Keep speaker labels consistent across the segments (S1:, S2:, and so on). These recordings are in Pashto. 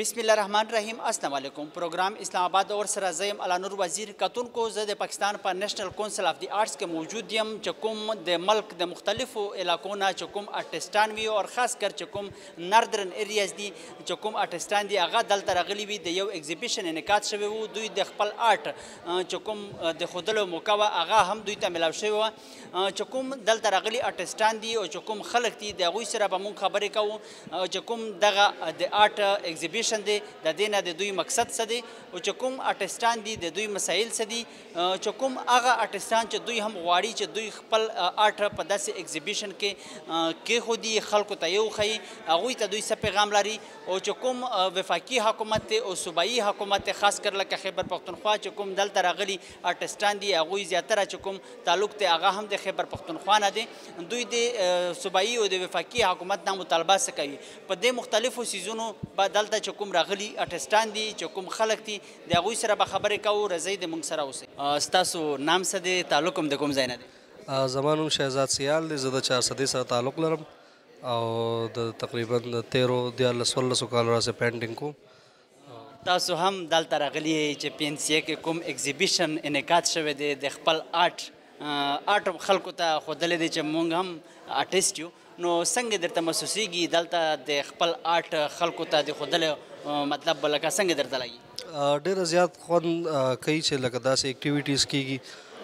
S1: بسم الله الرحمن الرحیم السلام علیکم پروګرام اسلام آباد اور سره زیم علانور وزیر کتونکو زه د پاکستان په نېشنل کونسل اف دی آرټس کې موجود یم چې کوم د ملک د مختلفو علاقو نه چې کوم ارټسټان وي او خاص کر چې کوم نردرن ایریاز دي چې کوم آرټیسټان دي هغه دلته راغلي وي د یو ایگزیبیشن انعقاد شوی وو دوی د خپل آرټ چې کوم د خودلو موقع وه هغه هم دوی ته ملاو شوی وه چې کوم دلته راغلي آرټیسټان دي او چې کوم خلک دي د هغوی سره به مونږ خبرې کوو چې کوم دغه د آرټ ایگزیبیشن دی د دې نه د دوی مقصد څه دی او چې کوم آرټیسټان دي د دوی مسایل څه دي چې کوم هغه آرټیستان چې دوی هم غواړي چې دوی خپل آرټ په داسې ایگزیبیشن کې کېښودي خلکو ته یې وښيي هغوی ته دوی څه پیغام لري او چې کوم وفاقي حکومت دی او صوبایي حکومت دی خاص کر لکه خیبر پښتونخوا چې کوم دلته راغلي آرټیستان دي هغوی زیاتره چې کوم تعلق دی هغه هم د خیبر پښتونخوا نه دی دوی د صوبایي او د وفاقي حکومت نه مطالبه څه کوي په دې مختلفو سیزونو به دلته چې کوم راغلي آرټیستان دي چې کوم خلک دي د هغوی سره به خبرې کوو رځئ د مونږ سره اوسئ. ستاسو نام څه دی تعلق هم د کوم ځای نه دی.
S2: زما نوم شهزاد سیال دی زه د چارسدې سره تعلق لرم او د تقریبا د تیرو دیارلس څوارلسو کالو راهیسې پینټینګ کوم.
S1: تاسو هم دلته راغلي یئ چې پي ان سي اې کې کوم اګزیبیشن انعقاد شوی دی د خپل آرټ آرټ خلکو ته ښودلی دی چې مونږ هم آرټیسټ یو نو څنګه درته محسوسیږي دلته د خپل آرټ خلکو ته د خودلې مطلب لکه څنګه درته لګي
S2: ډیر زیات خوند کوي چې لکه داسې اکټیویټیز کیږي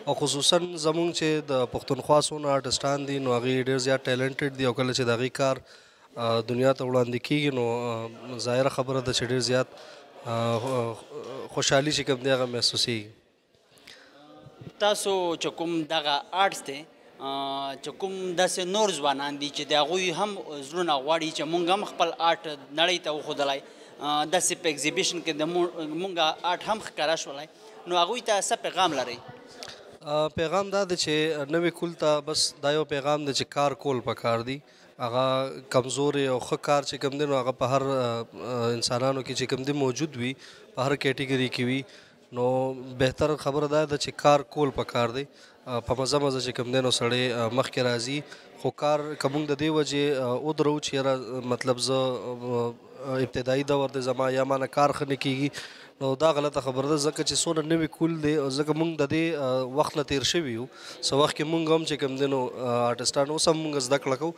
S2: او خصوصا زمونږ چې د پښتونخوا سونه آرټسټان دي نو هغه ډیر زیات ټیلنټډ دي او کله چې دغه کار دنیا ته وړاندې کیږي نو ظاهره خبره ده چې ډیر زیات خوشحالي چې کوم دی هغه محسوسیږي
S1: تاسو چې کوم دغه آرټس دی چې کوم داسې نور ځوانان دي چې د هغوی هم زړونه غواړي چې مونږ هم خپل آرټ نړۍ ته وښودلی داسې په ایگزیبیشن کې د مونږ آرټ هم ښکاره شولی نو هغوی ته څه پیغام لرئ
S2: پیغام دا دی چې نوې کول ته بس دا یو پیغام دی چې کار کول پکار دي هغه کمزوري او ښه کار چې کوم دی نو هغه په هر انسانانو کې چې کوم دی موجود وي په هر کیټګري کې وي نو بهتر خبره دا ده چې کار کول پکار دی په مزه مزه چې کوم دینو سړی مخکې راځي خو کار کوم د دې وجه او درو چې مطلب زه ابتدایي دور د زما یا مانه کار خنه کیږي نو دا غلطه خبره ده ځکه چې سونه نوې کول دی ځکه مونږ د دې وخت نه تیر شوی یو سو وخت کې مونږ هم چې کوم دینو آرټستان اوس هم مونږ زده کړه کو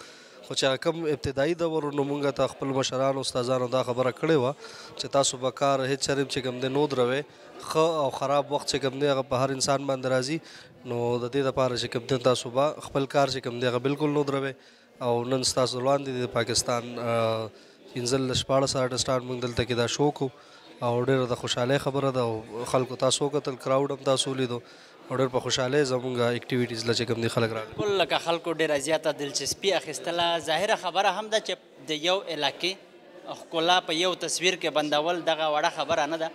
S2: خو چې هغه کوم ابتدايي دور و نو مونږ ته خپل مشرانو استادانو دا خبره کړې وه چې تاسو به کار هیڅ چرم چې کوم دی نو دروي خه او خراب وخت چې کوم دی هغه په هر انسان باندې راځي نو د دې لپاره چې کوم دی تاسو به خپل کار چې کوم دی هغه بالکل نو دروي او نن تاسو وړاندې د پاکستان پنځل شپاړس آرټسټان مونږ دلته کې دا شو کو او ډېر د خوشاله خبره ده او خلکو تاسو کتل کراوډ هم تاسو لیدو او ډېر په خوشحالۍ زمونږ اکټیویټیز له چې کوم دي خلک راغلي.
S1: ټول لکه خلکو ډېره زیاته دلچسپي اخیستله، ظاهره خبره هم ده چې د یو علاقې ښکلا په یو تصویر کې بندول دغه وړه خبره نه ده،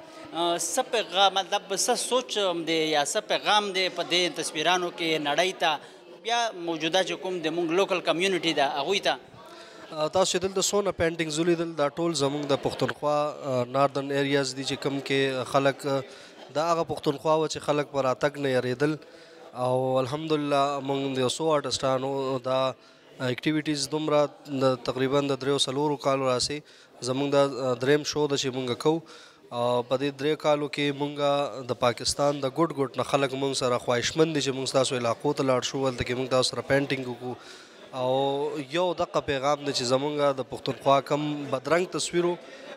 S1: څه پیغام مطلب څه سوچ دی یا څه پیغام دی په دې تصویرانو کې نړۍ ته یا موجوده چې کوم د مونږ لوکل کمیونټي ده هغوی ته؟
S2: تاسو چې دلته څونه پینټنګز ولیدل دا ټول زمونږ د پښتونخوا ناردرن ایریاز دي چې کوم کې خلک دا هغه پښتونخوا وه چې خلک په راتګ نه یریدل او الحمدلله موږ د یو څو آرټسټانو دا اکټیویټیز دومره د تقریبا د دریو څلورو کالو راسي زمونږ دا دریم شو د چې مونږ کو او په دې درې کالو کې مونږ د پاکستان د ګډ ګډ نه خلک مونږ سره خواهشمند دي چې مونږ تاسو علاقو ته لاړ شو ولته کې مونږ تاسو سره پینټینګ وکړو او یو دقه پیغام دی چې زمونږ د پښتونخوا کم بدرنګ تصویر و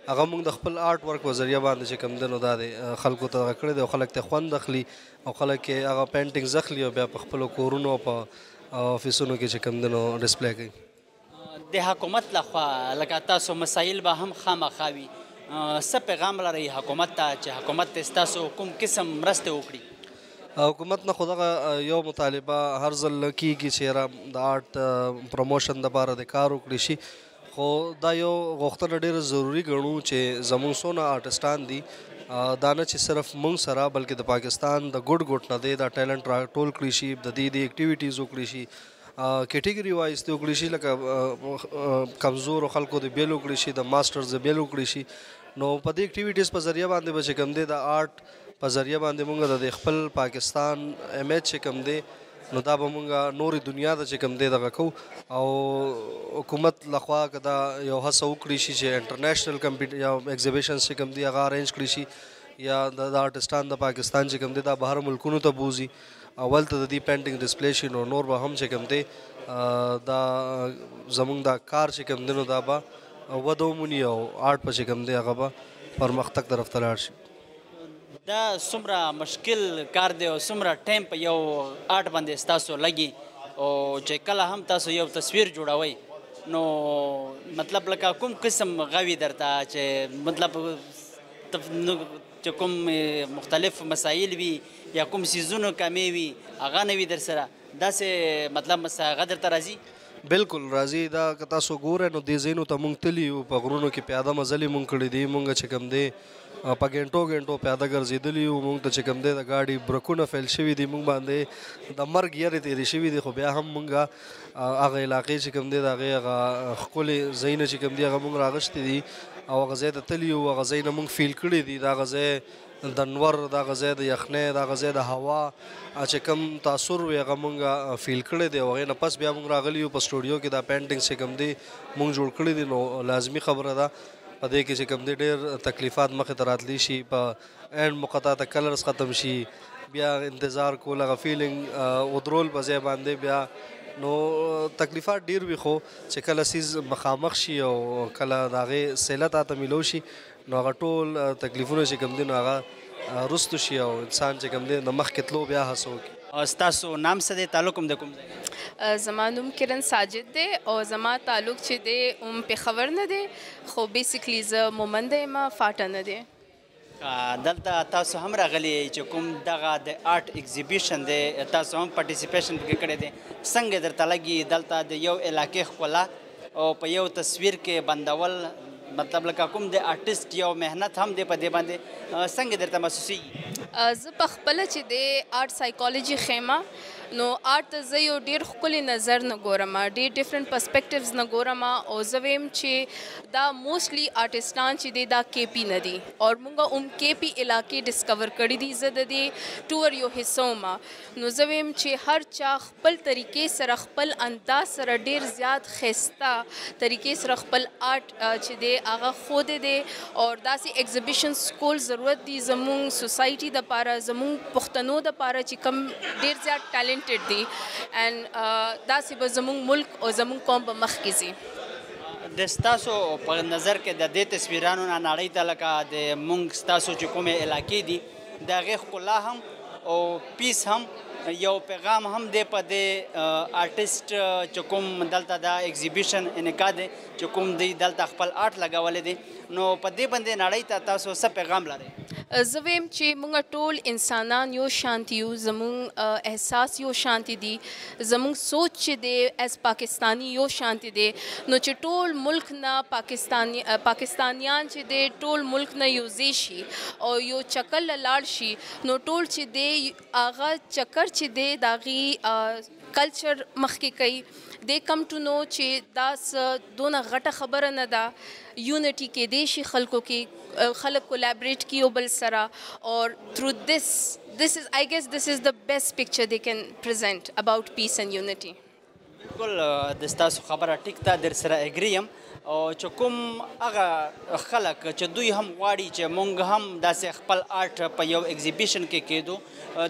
S2: هغه مونږ د خپل آرټ ورک په ذریعه باندې چې کم دی نو دا دی خلکو ته دغه کړی دی او خلک ته خوند اخلي او خلک یې هغه پینټینګز اخلي او بیا په خپلو کورونو او په افیسونو کې چې کم دی نو ډسپلی کوي
S1: د حکومت لخوا لکه تاسو مسایل به هم خامخا وي څه پیغام لرئ حکومت ته چې حکومت دې ستاسو کوم قسم مرستې وکړي
S2: حکومت نه خو دغه یو مطالبه هر ځل کیږي چې را د آرت پروموشن د بار د کار وکړي شي خو دا یو غوښتنه ډیره ضروری ګڼو چې زموږ سونه آرټستان دي دا نه چې صرف مونږ سره بلکې د پاکستان د ګډ ګډ نه دی دا ټیلنټ را ټول کړی شي د دې د اکټیویټیز وکړي شي کټګوري وایز ته وکړي شي لکه کمزور خلکو د بیل وکړي شي د ماسترز بیل وکړي شي نو په دې اکټیویټیز په ذریعہ باندې به چې کوم دی د آرټ په ذریعه باندې مونږ د خپل پاکستان امیج چې کوم دی نو دا به مونږ نورې دنیا ته چې کوم دی دغه کو او حکومت لخوا که دا یو هڅه وکړي شي چې انټرنیشنل کمپیټ یا ایگزیبیشنز چې کوم دی هغه ارینج کړي شي یا د آرټسټان د پاکستان چې کوم دی دا بهر ملکونو ته بوزي اول ته د دې پینټینګ ډسپلی شي نو نور به هم چې کوم دی دا زمونږ دا کار چې کوم دی نو دا به وده وموني او آرټ په چې کوم دی هغه به پرمختګ طرف ته لاړ شي
S1: دا څومره مشکل کار دی او څومره ټایم په یو آرټ باندې ستاسو لګي او چې کله هم تاسو یو تصویر جوړوي نو مطلب لکه کوم قسم غوي درته چې مطلب چې کوم مختلف مسایل وي یا کوم سیزونو کمی وي هغه نه وي در سره داسې مطلب مسایغه درته راځي
S2: بلکل راځي دا که تاسو ګورئ نو دې ځایونو ته مونږ تللي یو په غرونو کې پیاده مزلې مونږ کړي دي مونږ چې کوم دی په ګنټو ګنټو پیاده ګرځېدلي یو مونږ ته چې کوم دی د ګاډي برکونه فیل شوي دي مونږ باندې د مرګ یرې تېرې شوي دي خو بیا هم مونږ هغه علاقې چې کوم دی د هغې هغه ښکلې ځایونه چې کوم دي هغه مونږ راغشتي دي او هغه ځای ته تللي یو هغه ځایونه مونږ فیل کړي دي د هغه ځای دنور دغه ځای د یخنۍ دغه ځای د هوا چې کوم تاثر وي هغه مونږ فیل کړی دی هغه نه پس بیا مونږ راغلی یو په سټوډیو کې دا پینټینګ چې کوم دی مونږ جوړ کړی دی نو لازمی خبره ده په دې کې چې کوم دی ډیر تکلیفات مخ ته راتلی شي په اینډ مقطع ته کلرز ختم شي بیا انتظار کول هغه فیلینګ ودرول په ځای باندې بیا نو تکلیفات ډیر وي خو چې کله سیز مخامخ شي او کله داغه سیلت ته ملو شي نو هغه ټول تکلیفونه چې کوم دي نو هغه رستو شي او انسان چې کوم دی د مخکې تلو بیا هڅه
S1: وکړي ستاسو نام څه دی تعلق هم د کوم ځای
S3: زما نوم کرن ساجد دی او زما تعلق چې دی هم پېښور نه دی خو بیسیکلی زه مومند یم فاټه نه دی
S1: دلته تاسو هم راغلي چې کوم دغه د آرټ ایگزیبیشن دی تاسو هم پارټیسیپیشن پکې کړی دی څنګه درته لګي دلته د یو علاقې ښکلا او په یو تصویر کې بندول مطلب لکه کوم د آرټیست یو مهنت هم دی په دې باندې څنګه درته محسوسي
S3: زه په خپل چې د آرټ سایکولوژي خېما نو آرټ ته زه یو ډیر خپل نظر نه ګورم ډیر ډیفرنٹ پرسپیکټیوز نه ګورم او زه ویم چې دا موستلی آرټیستان چې دی دا کې پی نه دي او موږ هم کې پی علاقې ډیسکور کړې دي زه د دې ټور یو حصو ما نو زه ویم چې هر چا خپل طریقې سره خپل انداز سره ډیر زیات ښایسته طریقې سره خپل آرټ چې دی هغه ښودی دی او داسې ایګزیبیشنز کول ضرورت دي زمونږ سوسایټي د پاره زمونږ پښتنو د پاره چې کم ډیر زیات ټالنټډ دي ان داسې به زمونږ ملک او زمونږ قوم به مخکې ځي
S1: د ستاسو په نظر کې د دې تصویرانو نه نړۍ ته لکه د مونږ ستاسو چې کومې علاقې دي د هغې ښکلا هم او پیس هم یو پیغام هم دی په دې آرټیست چې کوم دلته دا ایگزیبیشن انعقاد دی چې کوم دی دلته خپل آرټ لګولې دی نو په دې باندې نړۍ ته تاسو څه پیغام لرئ
S3: زه ویم چې موږ ټول انسانان یو شانتي یو زموږ احساس یو شانتي دي زموږ سوچ چې دی ایز پاکستانی یو شانتی دی نو چې ټول ملک نه پاکستانی پاکستانیان چې دی ټول ملک نه یوزی شي او یو چکر لاړ شي نو ټول چې دی هغه چکر چې دی داغي کلچر مخکې کوي دې کم ټو نو چې دا څه دونه غټه خبره نه ده یونټی کیدای شی خلکو کی خلک کولابریټ کی یو بل سره اور ترو دس دس از آی ګیس دس از د بیسټ پکچر دی کین پریزنټ اباوټ پیس اینډ یونټی.
S1: بلکل د ستاسو خبره ټیک ده درسره اګری یم او چې کوم هغه خلک چې دوی هم غواړي چې مونږ هم داسې خپل آرټ په یو ایگزیبیشن کې کېدو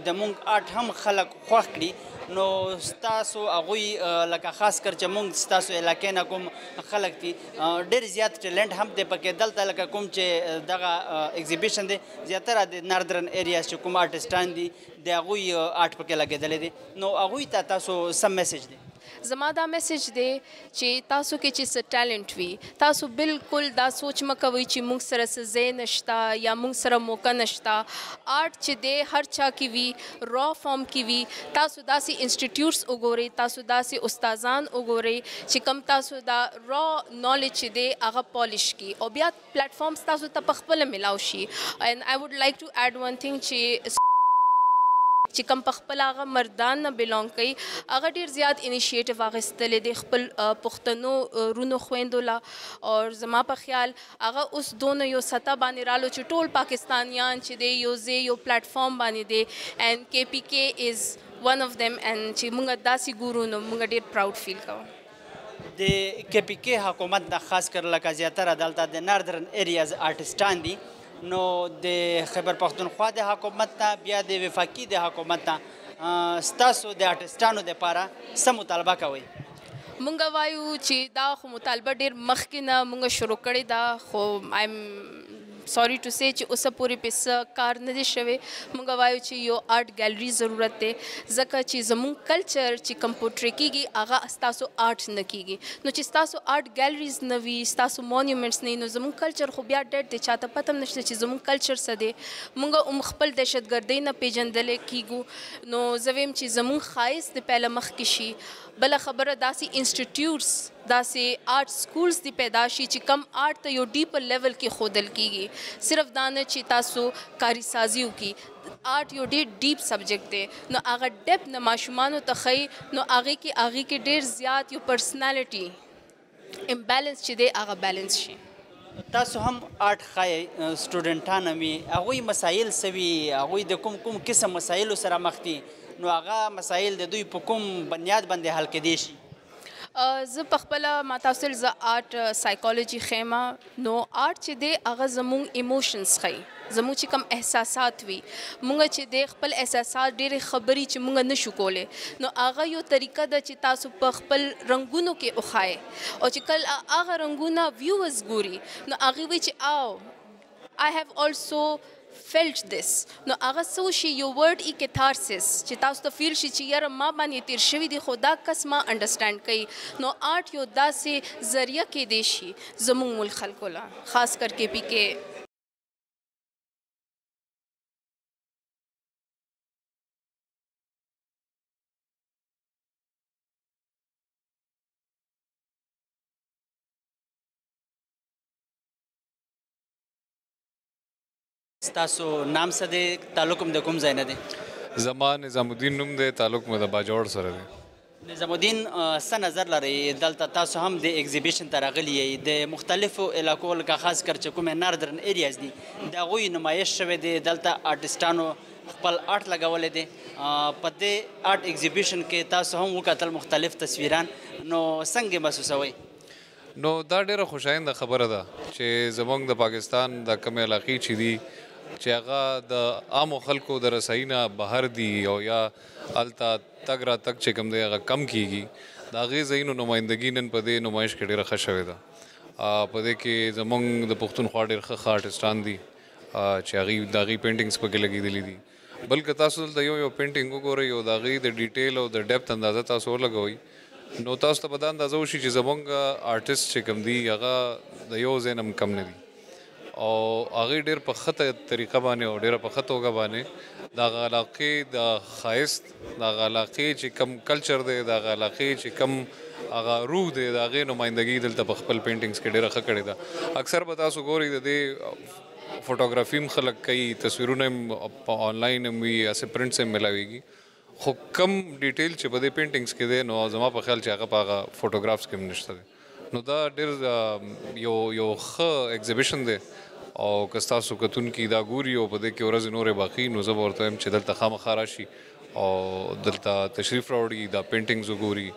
S1: د مونږ آرټ هم خلک خوښ کړي نو ستاسو هغوی لکه خاص کر چې مونږ ستاسو علاقې نه کوم خلک دي ډېر زیات ټیلنټ هم دی پکې دلته لکه کوم چې دغه ایگزیبیشن دی زیاتره د ناردرن ایریاز چې کوم آرټسټان دي د هغوی آرټ پکې لګېدلی دی نو هغوی ته تاسو څه میسج دی
S3: زما دا میسج دی چې تاسو کې چې څه ټیلنټ وي تاسو بالکل دا سوچ مه کوئ چې موږ سره څه ځای نشته یا موږ سره موقع نشته آرټ چې دی هر چا کې وي را فارم کې وي تاسو داسې انسټیټیوټس وګورئ تاسو داسې استادان وګورئ چې کوم تاسو دا را نالج چې دی هغه پالیش کی او بیا پلیټ فارمز تاسو ته په خپل ملاو شي اینډ آی وډ لایک ټو اډ ون ثینګ چې چې کم په خپل هغه مردان نه بیلونګ کوي هغه ډیر زیات انیشیټیو اخیستلې دی خپل پښتنو رونو خويندو لا او زما په خیال هغه اوس دونه يو سطح باندې رالو چې ټول پاکستانيان چې دی يو زي يو پلات فارم باندې دی and کې پي کې is one of them and چې موږ داسې ګورو نو موږ ډير پراود فيل کوو.
S1: د کې پي کې حکومت نه خاص کر لکه زیاتره دلته د ناردرن ایریاز آرټیسټان دي نو د خیبر پښتونخوا د حکومت نه بیا د وفاقي د حکومت نه ستاسو د آرټیسټانو لپاره څه مطالبه کوئ؟
S3: مونږ وایو چې دا خو مطالبه ډیر مخکې نه مونږ شروع کړې ده خو ایم سوري ټو سي چې اوسه پورې په څه کار نه دی شوی مونږ وایو چې یو آرټ ګیلری ضرورت دی ځکه چې زمونږ کلچر چې کمپیوټر کیږي هغه تاسو آرټ نه کیږي نو چې تاسو آرټ ګیلریز نه وي تاسو مونومنټس نه نو زمونږ کلچر خو بیا ډېر دی چاته پته نشته چې زمونږ کلچر څه دی مونږ هم خپل دهشتګردۍ نه پیژندل کیږو نو زه ویم چې زمونږ خایس د پهله مخ کې شي بله خبره داسې انسټیټیوټس داسې آرټ سکولز دې پیدا شي چې کم آرټ ته یو ډیپر لیول کې ښودل کیږي صرف دا نه چې تاسو کاري سازي وکړي آرټ یو ډیر ډیپ سبجیکټ دی نو هغه ډیپ نه ماشومانو ته ښیي نو هغه کې هغه کې ډیر زیات یو پرسنالټي امبالانس چې دی هغه بالانس شي
S1: تاسو هم آرټ خای سټوډنټان می هغه مسایل سوي هغه د کوم کوم قسم مسایل سره مخ دي نو هغه مسایل د دوی په کوم بنیاد باندې حل کېدی شي
S3: زه په خپل ما تاسو ز آرټ سایکولوژي خېمه نو آرټ چې دی هغه زموږ ایموشنز ښیي، زموږ چې کوم احساسات وي، موږ چې دی خپل احساسات، ډېرې خبرې چې موږ نه شو کولی، نو هغه یو طریقه ده چې تاسو په خپل رنګونو کې وښایئ او چې کله هغه رنګونه ویوورز ګوري، نو هغوی وایي چې آو، آی هیو آلسو. فیلټ دس نو هغه څه وشي یو ورډ یی کیتارسیس چی تاسو ته فیل شي چی یاره ما باندی تیر شوی دی خو دا کس ما انډرسټینډ کوي نو آرټ یو داسی ذریعه کیدی شي زموږ ملک خلکو له خاص کر کې پی کې
S1: ستاسو نام څه دی تعلق مو د کوم ځای نه دی
S4: زما نظام الدین نوم دی تعلق مو د باجوړ سره دی
S1: نظام الدین څه نظر لري دلته تاسو هم د ایگزیبیشن ته راغلي یې د مختلفو علاقو لکه خاص کر چې کومې ناردرن ایریاز دي د هغوی نمایش شوی دی دلته آرټیسټانو خپل آرټ لګولی دی په دې آرټ ایگزیبیشن کې تاسو هم وکتل مختلف تصویران نو څنګه محسوسوئ
S4: نو دا ډېره خوشاینده خبره ده چې زموږ د پاکستان دا کومې علاقې چې دي چې هغه د عامو خلکو د رسایي نه بهر دي او یا هلته تګ راتګ چې کوم دی هغه کم کېږي د هغې ځایونو نمایندګي نن په دې نمایش کې ډېره ښه شوې ده په دې کې زموږ د پښتونخوا ډېر ښه ښه آرټسټان دي چې هغوی د هغوی پینټنګس پکې لګېدلي دي بلکې تاسو دلته یو یو پینټینګ وګورئ او د هغې د ډیټیل او د ډیپت اندازه تاسو ولګوئ نو تاسو ته به دا اندازه وشي چې زمونږ آرټسټ چې کوم دي هغه د یو ځای نه هم کم نه دي او هغوی ډېر په ښه طریقه باندې او ډېره په ښه توګه باندې د هغه علاقې د ښایست د هغه علاقې چې کم کلچر دی د هغه علاقې چې کم هغه روح دی د هغې نمایندګي دلته په خپل پینټینګس کې ډېره ښه کړې ده اکثر به تاسو ګورئ د دې فوټوګرافي هم خلک کوي تصویرونه هم په انلاین هم وي هسې پرنټس هم ملاویږي خو کم ډیټیل چې په دې پینټینګز کې دی نو زما په خیال چې هغه په هغه فوټوګرافس کې هم نشته دی نو دا ډېر یو یو ښه ایگزیبیشن دی او که ستاسو کتونکي دا ګوري او په دې کې ورځې نورې باقي نو زه به ورته وایم چې دلته خامخا راشي او دلته تشریف راوړي دا پینټینګز وګوري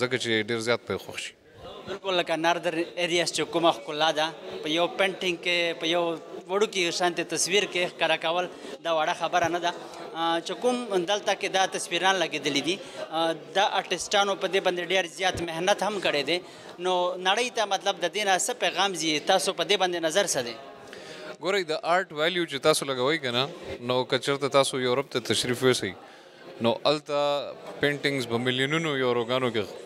S4: ځکه چې ډېر زیات پرې خوښ شي
S1: بالکل لکه ناردر ایریاس چې کومه ښکلا ده په یو پینټینګ کې په یو وړوکي شانتي تصویر کې ښکاره کول دا وړه خبره نه ده چې کوم دلته کې دا تصویران لګېدلې دي دا آرټیسټانو په دې باندې ډېر زیات مهنت هم کړی دی نو نړۍ ته مطلب د دې نه څه پیغام ځي تاسو په دې باندې نظر څه دی
S4: ګورئ د آرټ ویلیو چې تاسو لګوئ که نه نو که چېرته تاسو یورپ ته تشریف یوسئ نو هلته پینټنګز په میلیونونو یوروګانو کې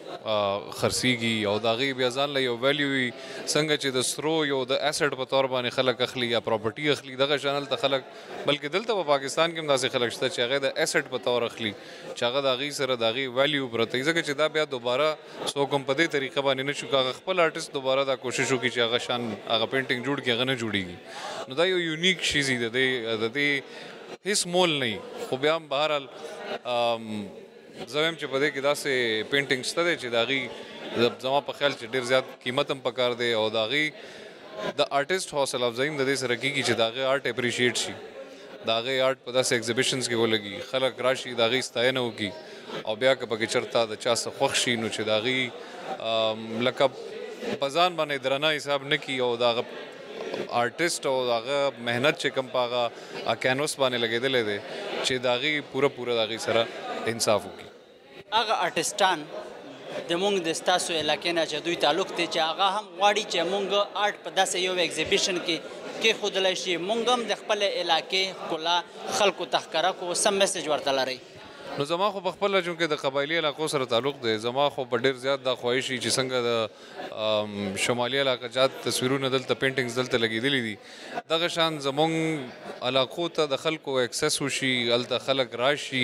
S4: خرڅیږي او دا غي بیا ځان له یو ویلیو وي څنګه چې د سرو یو د اسټ په تور باندې خلک اخلي یا پراپرټي اخلي دغه شانل ته خلک بلکې دلته په پاکستان کې هم داسې خلک شته چې هغه د اسټ په تور اخلي چې هغه د غي سره د غي ویلیو پرته ځکه چې دا بیا دوباره سو کوم په دې طریقه باندې نشو کاغه خپل آرټیست دوباره دا کوشش وکړي چې هغه شان هغه پینټینګ جوړ کړي هغه نه جوړيږي نو دا یو یونیک شي زی د دې هیڅ مول نه وي خو بیا هم بهرحال زه وایم چې په دې کې داسې پینټینګ شته دی چې د هغوی زما په خیال چې ډېر زیات قیمت هم پکار دی او د هغوی د آرټیسټ حوصله افزایي هم د دې سره کېږي چې د هغه آرټ اپریشیټ شي د هغې آرټ په داسې ایګزیبیشنز کې ولګي خلک راشي د هغې ستاینه وکړي او بیا که پکې چرته د چا څه خوښ شي نو چې د هغې لکه په ځان باندې درنه حساب نه کړي او د هغه آرټیسټ او هغه محنت چې کوم په هغه کینوس باندې لګېدلی دی چې د هغې پوره پوره د هغې سره انصاف وکړي.
S1: هغه آرټیسټان زموږ د ستاسو علاقې نه چې دوی تعلق دی چې هغه هم غواړي چې موږ آرټ په داسې یو ایګزیبیشن کې کېښودلی شي، موږ هم د خپلې علاقې ښکلا خلکو ته ښکاره کړو، څه مسج ورته لرئ؟
S4: نو زما خو په خپله چونکې د قبایلي علاقو سره تعلق دی، زما خو په ډېر زیات دا خواهش وي چې څنګه د شمالي علاقه جات تصویرونه دلته پینټینګز دلته لګیدلې دي دغه شان زمونږ علاقو ته د خلکو اکسس وشي الته خلک راشي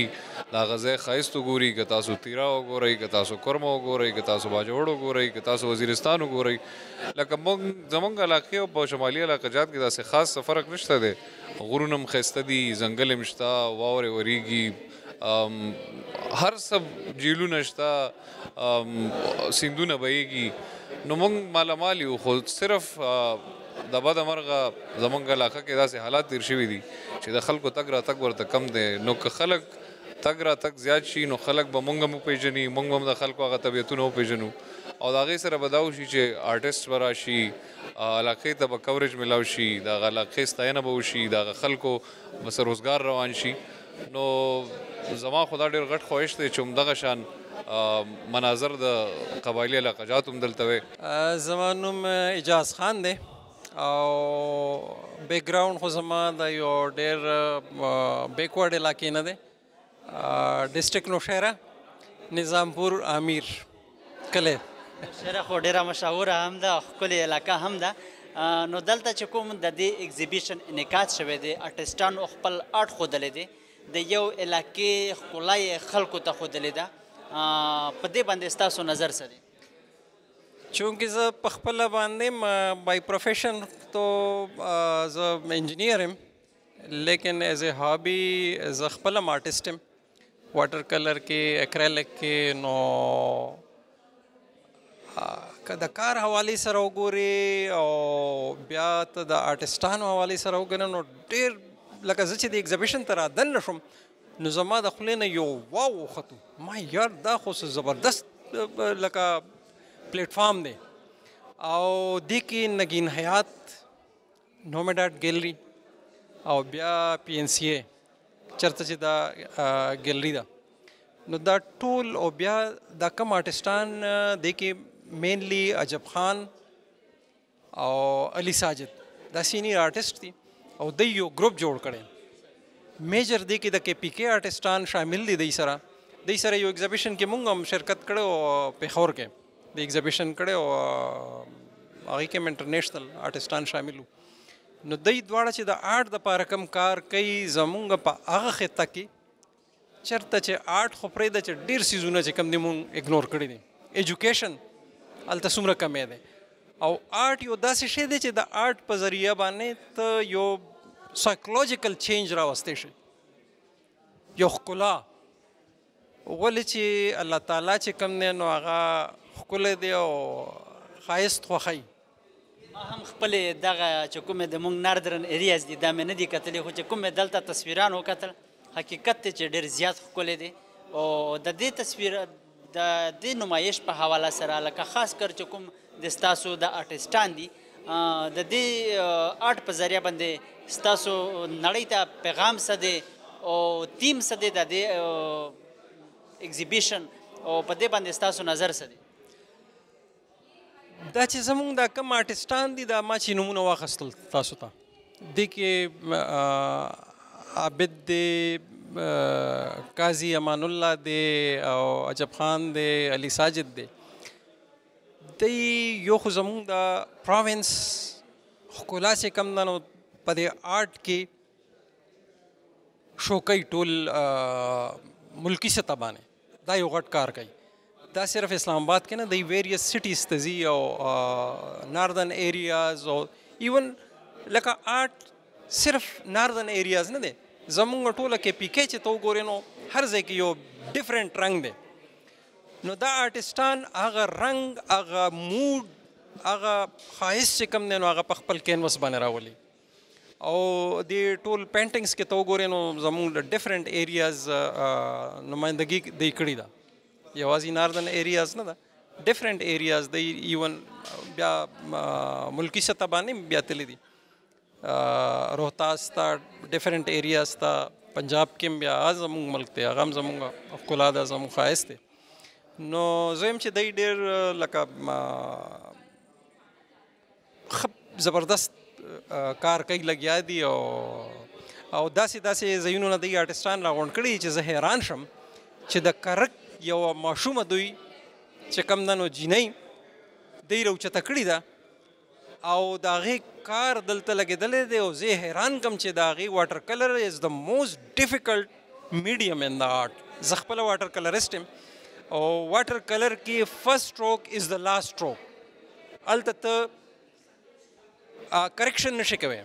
S4: دا غزه خایست وګوري که تاسو تیرا وګورئ که تاسو کورمه وګورئ که تاسو باجوړ وګورئ که تاسو وزیرستان وګورئ لکه مونږ زمونږ علاقې او په شمالي علاقه جات کې داسې خاص فرق نشته دی غرونه هم خسته دي ځنګل هم شته واورې وریږي هر څه جیلونه شته سیندونه بهیږي نو موږ مالامال یو خو صرف د بده مرغه زمونږ علاقه کې داسې حالات تیر شوي دي چې د خلکو تګ را تګ ورته کم دی نو که خلک تګ را تګ زیات شي نو خلک به مونږ هم پیژني مونږ هم د خلکو هغه طبیعتونه وپیژنو او دا غي سره بداو شي چې آرټیست ورا شي علاقه ته به کوریج ملاو شي دا علاقه ستاینه به وشي دا خلکو بس روزګار روان شي نو زما خو دا ډېر غټ خواهش دی چې همدغه شان مناظر د قبایلي علاقه جات هم دلته وي
S5: زما نوم اجاز خان دی او بیک ګراوند خو زما د یو ډېر بیکورډ علاقې نه دی ډسټرک نوشهره نظامپور امیر کلی
S1: سره خو ډیره مشهوره هم ده ښکلې علاقه هم ده نو دلته چې کوم د دې ایگزیبیشن انعکاس شوی دی آرټیسټانو خپل آرټ ښودلی دی د یو علاقې ښکلا یې خلکو ته ښودلې ده په دې باندې ستاسو نظر څه دی
S5: چونکه زه په خپل باندې بای پروفیشن تو زه انجنیر یم لیکن ایز ا هابي زه خپل آرټیسټ یم واټر کلر کې اکریلیک کې نو که د کار حواله سره وګوري او بیا ته د آرټستانو حواله سره وګوري نو ډیر لکه زه چې د ایگزیبیشن تر ادن نشم نو زما د خلې نه یو واو وختو ما یار دا خو زبردست لکه پلیټ فارم دی او د کې نگین حیات نومډاټ ګیلری او بیا پی ان سی ای چرته چې دا ګیلری ده نو دا ټول او بیا دا کم آرټستان د کې مینلی عجب خان او علي ساجد دا سینی آرټست دي او د یو ګروپ جوړ کړي میجر دی کې د کې پی کې آرټستان شامل دي د سره د سره یو ایگزیبیشن کې مونږ هم شرکت کړو په خور کې د ایگزیبیشن کړی او هغه کې انټرنیشنل آرټیستان شامل وو نو دوی دواړه چې د آرټ د پاره کم کار کوي زمونږ په هغه خطه کې چرته چې آرټ خو پرې د چې ډیر سیزونه چې کم دي مونږ اګنور کړی دي ایجوکیشن الته څومره کمې دی او آرټ یو داسې شی دی چې د آرټ په ذریعہ باندې ته یو سایکولوژیکل چینج راوستې شي یو ښکلا ولې چې الله تعالی چې کوم دی نو هغه ښکلی دی او ښایست خوښوي.
S1: ما هم خپلې دغه چې کومې د مونږ ناردرن ایریاز دي دا مې نه دي کتلې خو چې کوم مې دلته تصویران وکتل حقیقت دی چې ډېر زیات ښکلی دی او د دې تصویر د دې نمایش په حواله سره لکه خاص کر چې کوم د ستاسو د آرټیسټان دي د دې آرټ په ذریعہ باندې ستاسو نړۍ ته پیغام څه دی او تیم څه دی د دې ایگزیبیشن او په دې باندې ستاسو نظر څه دی
S5: دا چې زمونږ دا کم آرټسټان دي دا ما چې نمونه واخستل تاسو ته دې کې عابد دی قاضي امان الله دی او عجب خان دی علي ساجد دی دی یو خو زمونږ د پروینس ښکلا چې کم ده نو په دې آرټ کې شوکۍ ټول ملکی سطح باندې دا یو غټ کار کوي دا صرف اسلام آباد کې نه دی ویریس سټیز ته ځي او ناردن ایریاز او ایون لکه آرټ صرف ناردن ایریاز نه دی زمونږ ټوله کې پی کې چې تو ګورې نو هر ځای کې یو ډیفرنٹ رنگ دی نو دا آرټسټان هغه رنګ هغه موډ هغه خایس چې کوم دی نو هغه په خپل کینوس باندې راولي او د ټول پینټینګز کې ته وګورې نو زموږ ډیفرنٹ ایریاز نمائندګي دی کړی ده یوازې ناردن ایریاز نه ده ډیفرنٹ ایریاز د ایون بیا ملکی سطح باندې بیا تللی دي روهتاس ته ډیفرنٹ ایریاز ته پنجاب کې بیا زموږ ملک ته هغه زموږ ښکلا ده زموږ ښایست دی نو زه هم چې دی ډیر لکه خپ زبردست کار کوي لګیا دي او او داسې داسې ځایونو نه دی آرټستان راغونډ کړي چې زه حیران شم چې د کرک یو ماشومه دوی چې کم دنو جینۍ دی روچته کړې ده او د هغې کار دلته لګېدلی دی او زه یې حیران کړم چې د هغې واټر کلر از د موسټ ډیفیکلټ میډیم ان د آرټ زه خپله واټر کلرسټ یم او واټر کلر کې فرست سټروک از د لاست سټروک هلته ته کریکشن نشي کوي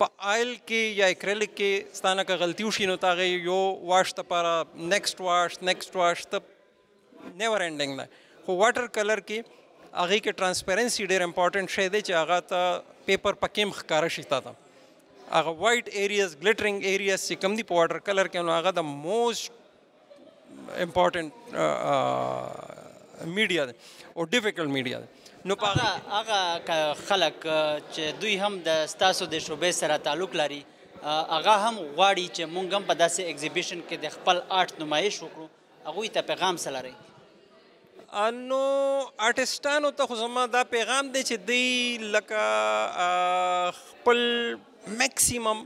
S5: په آیل کې یا اکریلیک کې ستانه که غلطي وشي نو ته هغه یو واش لپاره نیکسټ واش نیکسټ واش ته نیور انډینګ ده خو واټر کلر کې هغه کې ترانسپیرنسي ډیر امپورټنت شی دی چې هغه ته پیپر پکې مخ کار شي تا ته هغه وایټ ایریاز ګلیټرینګ ایریاز چې کم دي په واټر کلر کې نو هغه د موست امپورټنت میډیا ده او ډیفیکلټ میډیا ده
S1: نو په هغه خلک چې دوی هم د ستاسو د شوبې سره تعلق لري هغه هم غواړي چې مونږ هم په داسې ایگزیبیشن کې د خپل آرټ نمایش وکړو هغوی ته پیغام څه لرئ؟
S5: نو آرټسټانو ته خو زما دا پیغام دی چې دوی لکه خپل میکسیمم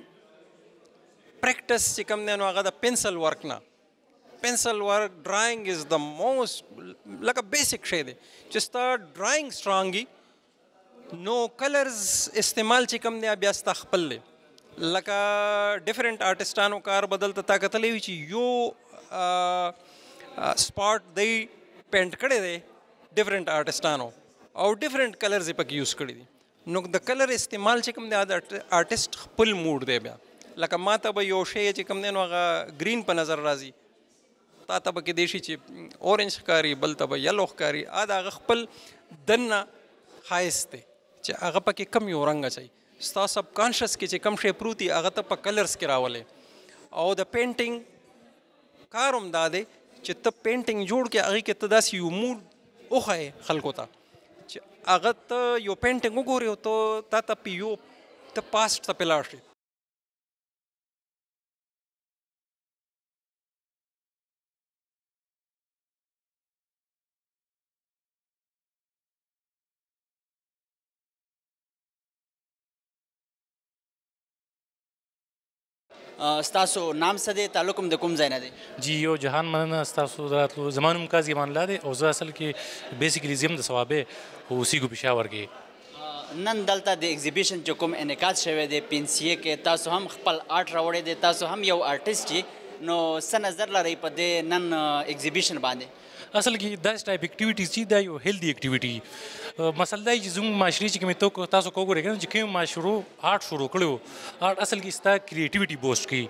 S5: پریکټس چې کوم دی نو هغه د پنسل ورک نه پنسل ورک ډراینګ از د موست لکه بیسیک شی دی چې ستا ډراینګ سترانګ وي نو کلرز استعمال چې کوم دی بیا ستا خپل دی لکه ډیفرنٹ آرټیستانو کار بدل ته تا کتلې وی چې یو سپاټ دی پینټ کړی دی ډیفرنٹ آرټیستانو او ډیفرنٹ کلرز یې پکې یوز کړی دي نو د کلر استعمال چې کوم دی د آرټیست خپل موډ دی بیا لکه ما ته به یو شی چې کوم دی نو هغه ګرین په نظر راځي تا ته به کېدای شي چې اورنج ښکاري، بل ته به یلو ښکاري، دا د هغه خپل دننه ښایست دی چې هغه پکې کوم یو رنګ اچوي. ستا سب کانشس کې چې کوم شی پروت وي، هغه ته په کلرز کې راولې او د پینټینګ کار هم دا دی چې ته پینټینګ جوړ کې هغه کې ته داسې یو موډ وښایې خلکو ته چې هغه ته یو پینټینګ وګوري او ته تا ته په یو ته پاسټ ته پلاړ شي
S1: ستاسو نام څه دی تعلق هم د کوم ځای نه دی
S6: جی یو جهان مننه ستاسو د راتلو زما نوم قاضي امان الله دی او زه اصل کې بیسیکلی زم د ثوابه اوسېږو پېښور کې
S1: نن دلته د ایگزیبیشن چې کوم انعکاس شوی دی پنسیه کې تاسو هم خپل آرټ راوړی دی تاسو هم یو آرټیست یې نو څه نظر لرئ په دې نن ایگزیبیشن باندې
S6: اصل کې داسې ټایپ اکټیویټیز چې دا یو هیلدي اکټیویټي مسله دا چې زموږ معاشرې چې کومې تو تاسو کو ګورئ کنه چې کوم معاشرو آرټ شروع کړو آرټ اصل کې ستا کریټیویټي بوست کوي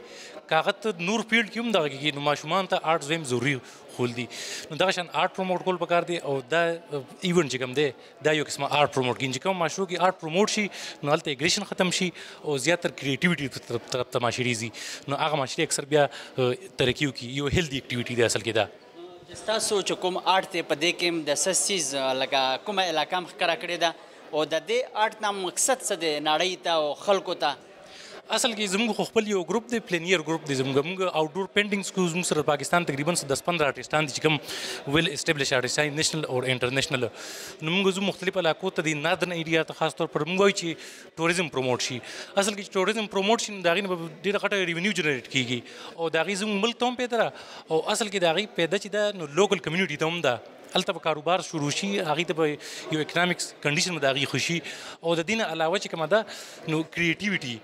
S6: کاغه ته نور فیلډ کې هم دغه کې نو ماشومان ته آرټ زم ضروری خول دي نو دغه شان آرټ پروموټ کول پکار دي او دا ایونت چې کوم دی دا یو قسمه آرټ پروموټ کین چې کوم معاشرو کې آرټ پروموټ شي نو هلته اګریشن ختم شي او زیاتر کریټیویټي طرف ته معاشري ځي نو هغه معاشري اکثر بیا ترقی وکړي یو هیلدي اکټیویټي دی اصل کې دا
S1: ستاسو چې کوم آرټ دی په دې کې هم د څه څیز لکه کومه علاقه هم ښکاره کړې ده او د دې آرټ نه مقصد څه دی نړۍ ته او خلکو ته
S6: اصل کې زموږ خو خپل یو ګروپ دی پلینیر ګروپ دی زموږ موږ آوټ ډور پینټینګز کو زموږ سره پاکستان تقریبا 10 15 آرټیستان دي چې کوم ویل اسټابلیش آرټیستان نېشنل او انټرنیشنل نو موږ زموږ مختلف علاقو ته د ناردن ایریا ته خاص طور پر موږ وایو چې ټوریزم پروموټ شي اصل کې ټوریزم پروموټ شي دا غي ډیره غټه ریونیو جنریټ کیږي او دا غي زموږ ملک ته هم پیدا او اصل کې دا غي پیدا چې دا نو لوکل کمیونټي ته هم دا هلته به کاروبار شروع شي هغه ته به یو اکونومکس کنډیشن به د هغې خوشي او د دین علاوه چې کومه ده نو کریټیویټي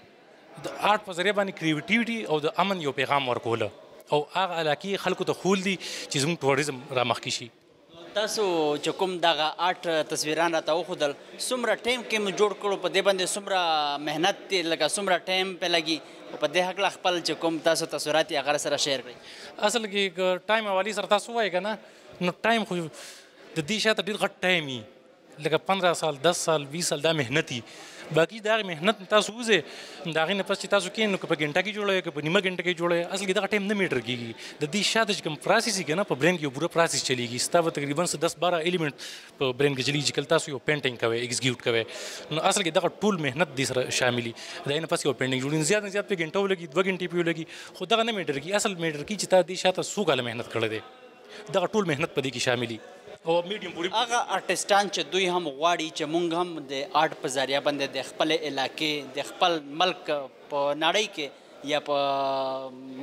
S6: د آرټ په ذریعه باندې کریټیویټي او د امن یو پیغام ورکوله او هغه علاقې خلکو ته خول دي چې زموږ ټوریزم رامخکې شي
S1: تاسو چې کوم دغه آرټ تصویران راته وښودل څومره ټایم کې مو جوړ کړو په دې باندې څومره مهنت دی لکه څومره ټایم په لګي په دې حق لا خپل چې کوم تاسو تصویرات یې هغه سره شیر کړئ
S6: اصل کې ټایم حوالی سره تاسو وایي کنه نو ټایم خو د دې شاته ډیر غټ ټایم وي لکه 15 سال 10 سال 20 سال دا مهنت وي باقي دا مهنت تاسو وځي دا غي نه پس چې تاسو کې نو په ګنټه کې جوړوي که په نیمه ګنټه کې جوړوي اصل کې دا ټایم نه میټر کیږي د دې شاته چې کوم پروسس کې نه په برین کې یو پوره پروسس چلیږي ستاسو تقریبا 10 12 الیمنت په برین کې چلیږي چې تاسو یو پینټینګ کوي ایگزیکیوټ کوي نو اصل کې دا ټول مهنت دې سره شاملي دا نه پس یو پینټینګ جوړین زیات نه زیات په ګنټه ولګي 2 ګنټې په ولګي خو دا نه میټر کیږي اصل میټر کیږي چې تا دې شاته سو کال مهنت کړې ده دغه ټول محنت په دې کې شاملي او میډیم پوری
S1: هغه آرټیستان چې دوی هم غواړي چې مونږ هم د آرټ په ذریعہ باندې د خپل علاقې د خپل ملک په نړۍ کې یا په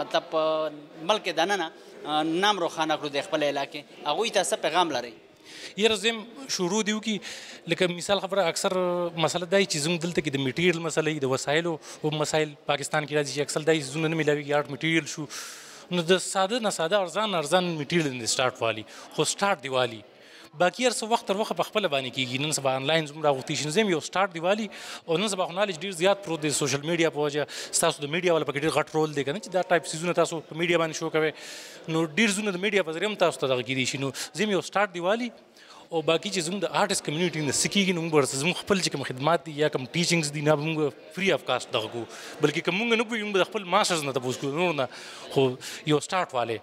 S1: مطلب په ملک دننه نام روښانه کړو د خپل علاقې هغه ته څه پیغام لري
S6: یره زم شروع دی وکي لکه مثال خبره اکثر مسله دای چې زموږ دلته کې د میټیریل مسله د وسایلو او مسایل پاکستان کې راځي چې اکثر دای زونه نه ملاوي یارت میټیریل شو نو د ساده نه ساده ارزان ارزان میټیریل د سٹارټ والی خو سٹارټ دی والی باقي هر څه وخت تر وخت په خپل باندې کیږي نن سبا انلاین زموږ راغوتی شي زم یو سٹارټ دی والی او نن سبا خنالج ډیر زیات پروت دی سوشل میډیا په وجه تاسو د میډیا ول په ډیر غټ رول دی کنه چې دا ټایپ سیزونه تاسو په میډیا باندې شو کوي نو ډیر زونه د میډیا په ذریعہ هم تاسو ته دغه کیدی شي نو زم یو سٹارټ دیوالی او باقی چې زموږ د آرټس کمیونټي نه سکیږي نو موږ زموږ خپل چې کوم خدمات دي یا کوم ټیچینګز دي نه موږ فری اف کاست دغه کو بلکې کوم موږ نه کوو موږ خپل ماسز نه تاسو کو نور نه خو یو سٹارټ والے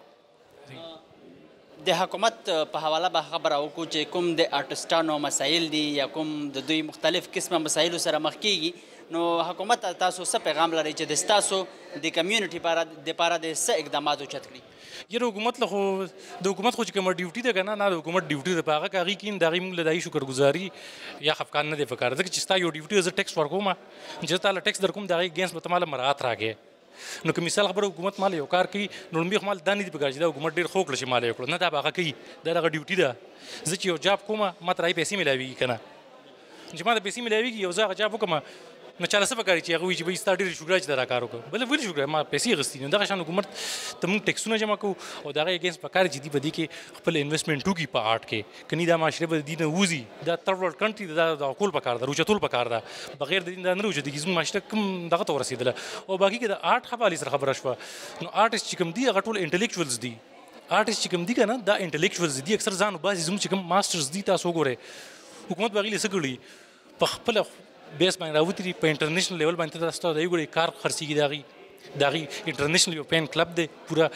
S1: د حکومت په حواله به خبره وکړو چې کوم د آرټسټانو مسایل دي یا کوم د دوی مختلف قسمه مسایل سره مخ کیږي نو حکومت تاسو څه پیغام لري چې د تاسو د کمیونټي لپاره د لپاره د څه اقدامات اوچت کړي
S6: یره حکومت له خو د حکومت خو چې کومه ډیوټي ده کنه نه د حکومت ډیوټي ده په هغه کاغي کې د غي موږ له دای شکرګزاري یا خفقان نه دی پکار ځکه چې ستا یو ډیوټي زه ټیکس ورکوم چې تا له ټیکس درکوم د غي ګینس به تماله مراعات راکې نو که مثال خبره حکومت مال یو کار کوي نو لومبي خو مال دا نه دي پکار چې دا حکومت ډیر خوکړه چې مال یې وکړو نه دا باغه کوي دا دغه ډیوټي ده زه چې یو جاب کوم ما ترای پیسې ملاويږي کنه چې ما د پیسې ملاويږي یو ځای جاب وکم نو چاله څه پکاري چې هغه وی چې به ستا ډیر شوګرا چې دا کار وکړ بل ویل شوګرا ما پیسې غستې نو دغه شان حکومت ته موږ ټیکسونه جمع کوو او دغه اگینست پکار چې دی بدی کې خپل انویسټمنټ وکړي په آرټ کې کني دا معاشره به دین ووزي دا تر ورلد کنټري دا د عقول په کار ده روچتول په کار ده بغیر د دین دا نه روچتي زموږ معاشره کوم دغه ته ورسېدله او باقي کې د آرټ حواله سره خبره شوه نو آرټس چې کوم دي هغه ټول انټلیکچوالز دي آرټس چې کوم دي کنه دا انټلیکچوالز دي اکثر ځان وباسي زموږ چې کوم ماسترز دي تاسو وګورئ حکومت باغی لسه کړی په خپل بیس باندې راوتري په انټرنیشنل لیول باندې تاسو ته یو ګړي کار خرڅيږي داغي دا غي انټرنیشنل یو پین کلب دی پورا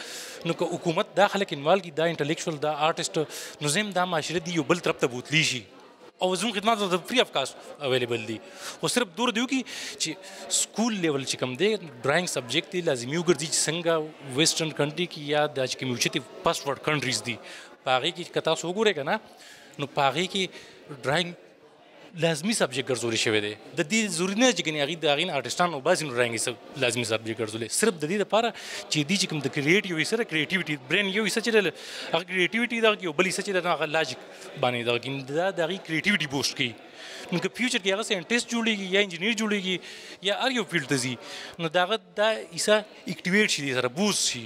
S6: نو که حکومت دا خلک انوال کی دا انټلیکچوال دا آرټیست نو زم دا معاشره دی یو بل طرف ته بوتلی شي او زموږ خدمات د فری اف کاست اویلیبل دي او صرف دور دیو کی چې سکول لیول چې کم دی ډراینګ سبجیکټ دی لازمي وګرځي چې څنګه ویسټرن کنټری کې یا د چې کوم چې پاس ورډ کنټریز دي پاغي کې کتا سو ګوره کنه نو پاغي کې ډراینګ لازمي سبجیکټ ګرځول شوی دی د دې ضروري نه چې ګنې هغه د هغه آرټستان او باسي نو رنګ یې لازمي سبجیکټ ګرځول صرف د دې لپاره چې دې چې کوم د کریټ یو سره کریټیویټي برین یو څه چې د هغه کریټیویټي دا یو بل څه چې د هغه لاجیک باندې دا ګین دا د هغه کریټیویټي بوست کی نو که فیوچر کې هغه ساينټیست جوړیږي یا انجنیر جوړیږي یا ار یو فیلډ ته ځي نو دا دا ایسه اکټیویټ شي سره بوست شي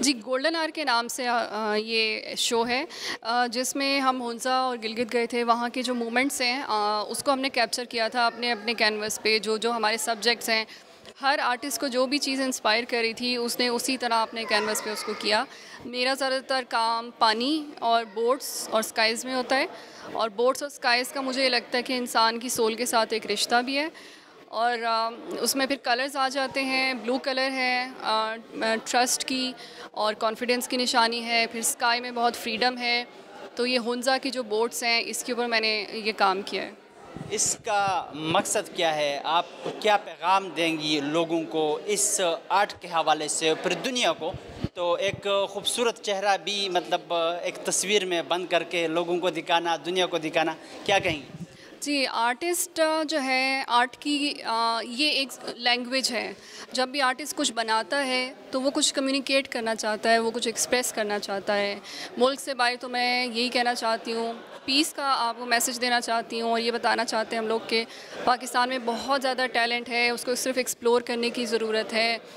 S7: जी golden R K नाम से ये शो है जिसमें हम हंसा और गिलगित गए थे वहाँ के जो मोमेंट्स हैं उसको हमने कैप्चर किया था अपने अपने कैनवस पे जो जो हमारे सब्जेक्ट्स हैं हर आर्टिस्ट को जो भी चीज़ इंस्पायर करी थी उसने उसी तरह अपने कैनवस पे उसको किया मेरा ज़्यादातर काम पानी और बोट्स और स्काइज़ में होता है और बोट्स और स्काइज़ का मुझे लगता है कि इंसान की सोल के साथ एक रिश्ता भी है और उसमें फिर कलर्स आ जाते हैं ब्लू कलर है ट्रस्ट की और कॉन्फिडेंस की निशानी है फिर स्काई में बहुत फ्रीडम है तो ये हुंजा की जो बोट्स हैं इसके ऊपर मैंने ये काम किया है
S1: इसका मकसद क्या है आप क्या पैगाम देंगी लोगों को इस आर्ट के हवाले से पूरी दुनिया को तो एक खूबसूरत चेहरा भी मतलब एक तस्वीर में बंद करके लोगों को दिखाना दुनिया को दिखाना क्या कहेंगी
S7: जी आर्टिस्ट जो है आर्ट की आ, ये एक लैंग्वेज है जब भी आर्टिस्ट कुछ बनाता है तो वो कुछ कम्युनिकेट करना चाहता है वो कुछ एक्सप्रेस करना चाहता है मुल्क से बाहर तो मैं यही कहना चाहती हूँ पीस का आपको मैसेज देना चाहती हूँ और ये बताना चाहते हैं हम लोग के पाकिस्तान में बहुत ज़्यादा टैलेंट है उसको सिर्फ एक्सप्लोर करने की ज़रूरत है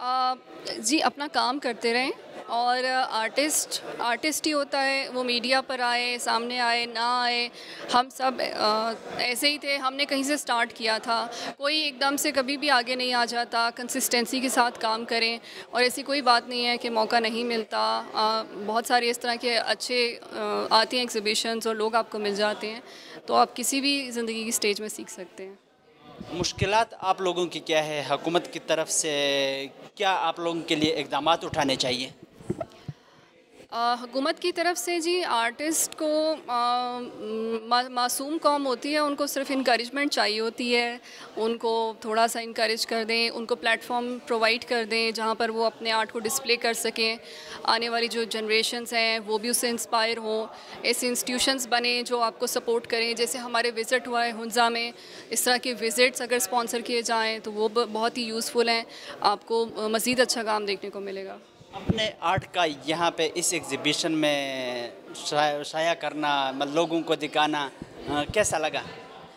S7: आ, जी अपना काम करते रहें और आर्टिस्ट आर्टिस्ट ही होता है वो मीडिया पर आए सामने आए ना आए हम सब ऐसे ही थे हमने कहीं से स्टार्ट किया था कोई एकदम से कभी भी आगे नहीं आ जाता कंसिस्टेंसी के साथ काम करें और ऐसी कोई बात नहीं है कि मौका नहीं मिलता बहुत सारे इस तरह के अच्छे आते हैं एग्जिबिशंस और लोग आपको मिल जाते हैं तो आप किसी भी ज़िंदगी की स्टेज में सीख सकते हैं
S1: मुश्किल आप लोगों की क्या है हकूमत की तरफ से क्या आप लोगों के लिए इकदाम उठाने चाहिए
S7: हुकूमत की तरफ से जी आर्टिस्ट को आ, मा, मासूम कौम होती है उनको सिर्फ इंक्रेजमेंट चाहिए होती है उनको थोड़ा सा इंक्रेज कर दें उनको प्लेटफॉर्म प्रोवाइड कर दें जहाँ पर वो अपने आर्ट को डिस्प्ले कर सकें आने वाली जो जनरेशन्स हैं वो भी उससे इंस्पायर हों ऐसे इंस्टीट्यूशंस बने जो आपको सपोर्ट करें जैसे हमारे विज़िट हुआ है हंजा में इस तरह के विज़िट्स अगर स्पॉन्सर किए जाएँ तो वो बहुत ही यूज़फुल हैं आपको मज़ीद अच्छा काम देखने को मिलेगा
S1: अपने आर्ट का यहाँ पे इस एग्जीबिशन में शाया करना मतलब लोगों को दिखाना
S7: हाँ,
S8: कैसा लगा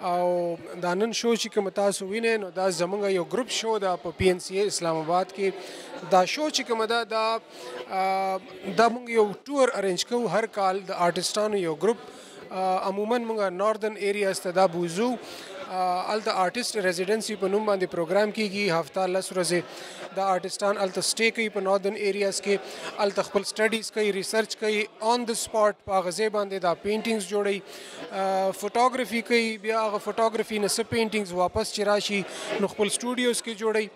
S8: او دا نن شو چې کوم تاسو وینئ نو دا زمونږ یو ګروپ شو دا په پی ان سی ای اسلام آباد کې دا شو چې کوم دا دا دا مونږ یو ټور ارینج کوو هر کال د آرټیستانو یو ګروپ عموما مونږ ناردن ایریاز ته دا بوزو الته آرټیست ریزیډنسي په نوم باندې پروګرام کیږي هفته لس ورځې دا آرټیستان الته سټې کوي په ناردن ایریاز کې الته خپل سټډیز کوي ریسرچ کوي آن د سپاټ په غزه باندې دا پینټینګز جوړي فوټوګرافي کوي بیا هغه فوټوګرافي نه څه پینټینګز واپس چې راشي نو خپل سټوډیوز کې جوړي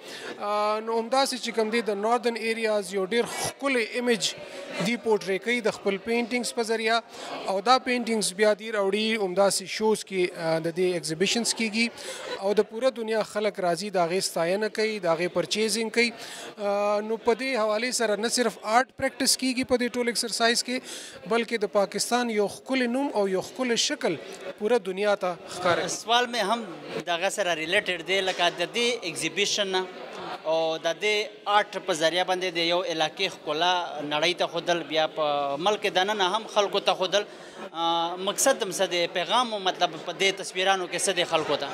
S8: نو همداسې چې کوم دی د ناردن ایریاز یو ډیر ښکلی امیج دی پورټری کوي د خپل پینټینګز په ذریعہ او دا پینټینګز بیا دی راوړي همداسې شوز کې د دې ایگزیبیشنز کیږي او د پوره دنیا خلک راځي دا غي ستاینه کوي دا غي پرچیزینګ کوي نو په دې حواله سره نه صرف آرټ پریکټیس کیږي په دې ټول ایکسرسایز کې بلکې د پاکستان یو ښکلی نوم او یو ښکلی شکل پوره دنیا ته ښکاره کوي.
S1: سوال مې هم د هغه سره ریلیټډ دی لکه د دې ایکزیبیشن او د دې آرټ په ذریعه باندې د یو علاقې ښکلا نړۍ ته ښودل بیا په ملک دننه هم خلکو ته ښودل مقصد هم څه دی پیغام مو مطلب په دې تصویرانو کې څه دی خلکو ته؟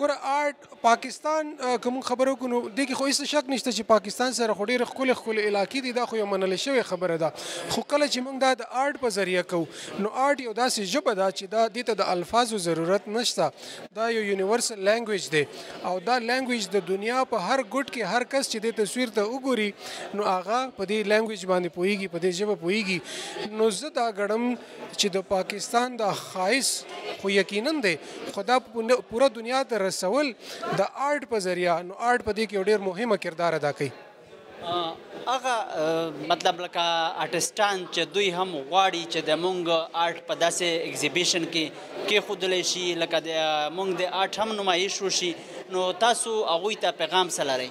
S8: ګوره آرټ پاکستان که موږ خبره وکړو نو دې کې خو هیڅ شک نشته چې پاکستان سره خو ډېرې ښکلې ښکلې علاقې دي دا خو یو منل شوې خبره ده خو کله چې موږ دا د آرټ په ذریعه کوو نو آرټ یو داسې ژبه ده چې دا دې ته د الفاظو ضرورت نشته دا یو یونیورسل لینګویج دی او دا لینګویج د دنیا په هر ګوټ کې هر کس چې دې تصویر ته وګوري نو هغه په دې لینګویج باندې پوهیږي په دې ژبه پوهیږي نو زه دا ګڼم چې د پاکستان دا خایس خو یقینا دی خو دا پوره دنیا ته رسول د آرټ په ذریعہ نو آرټ په دې کې ډیر مهمه کردار ادا کوي
S1: هغه مطلب لکه آرټستان چې دوی هم غواړي چې د مونږ آرټ په داسې ایگزیبیشن کې کې خودل شي لکه د مونږ د آرټ هم نمایش وشي نو تاسو هغه ته پیغام سره لرئ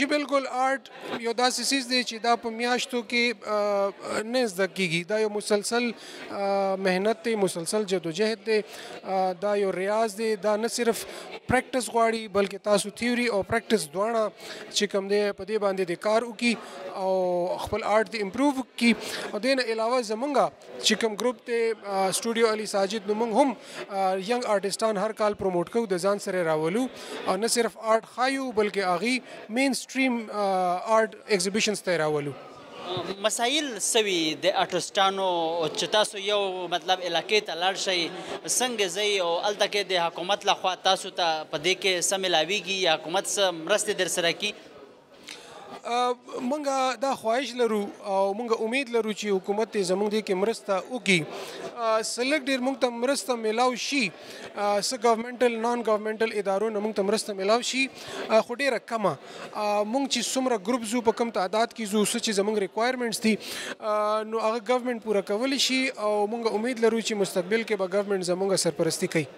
S8: جی بالکل آرټ یو داسې سیز دی چې دا په میاشتو کې نه زده کیږي دا یو مسلسل مهنت دی مسلسل جدوجهد دی دا یو ریاض دی دا نه صرف پریکټس غواړي بلکې تاسو تھیوري او پریکټس دواړه چې کوم دی په دې باندې د کار وکي او خپل آرټ دی امپروو کی او دین علاوه زمونږه چې کوم ګروپ دی سټوډیو علي ساجد نو موږ هم ینګ آرټیستان هر کال پروموټ کوو د ځان سره راولو او نه صرف آرټ خایو بلکې اغي مین سټریم آرټ ایگزیبیشنز ته راولو
S1: مسایل سوي د اټوستانو چې تاسو یو مطلب علاقې ته لاړ شئ څنګه ځئ او هلته کې د حکومت لخوا تاسو ته په دې کې څه ملاویږي یا حکومت څه مرستې در سره کړي
S8: مونږ دا خواهش لرو او مونږ امید لرو چې حکومت ته زمونږ دې کې مرسته وکړي سلګ ډیر مونږ ته مرسته ملاو شي س ګورنمنټل نان ګورنمنټل ادارو نه مونږ ته مرسته ملاو شي خو ډیره کمه مونږ چې څومره ګروپ زو په کم تعداد کې زو چې زمونږ ریکوایرمنټس دي نو هغه ګورنمنټ پوره کول شي او مونږ امید لرو چې مستقبل کې به ګورنمنټ زمونږ سرپرستی کوي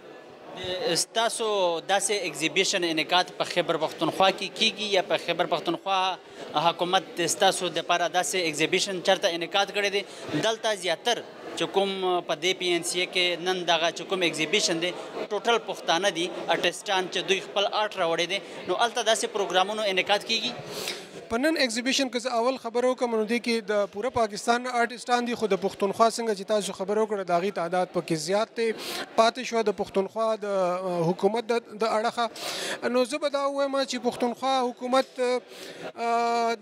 S1: ستاسو داسې اګزیبیشن انعقاد په خیبر پښتونخوا کې کیږي یا په خیبر پښتونخوا حکومت ستاسو د لپاره داسې اګزیبیشن چرته انعقاد کړی دی دلته زیاتر چې کوم په دې پی ان سی کې نن دغه چې کوم اګزیبیشن دی ټوټل پښتانه دي ارټیسټان چې دوی خپل آرټ راوړی دی نو الته داسې پروګرامونو انعقاد کیږي
S8: په نن ایکزیبیشن که زه اول خبره وکړم نو دې کې د پوره پاکستان نه آرټیسټان دي خو د پښتونخوا څنګه چې تاسو خبره وکړه د هغې تعداد پکې زیات دی پاتې شوه د پښتونخوا د حکومت د اړخه نو زه به دا ووایم چې پښتونخوا حکومت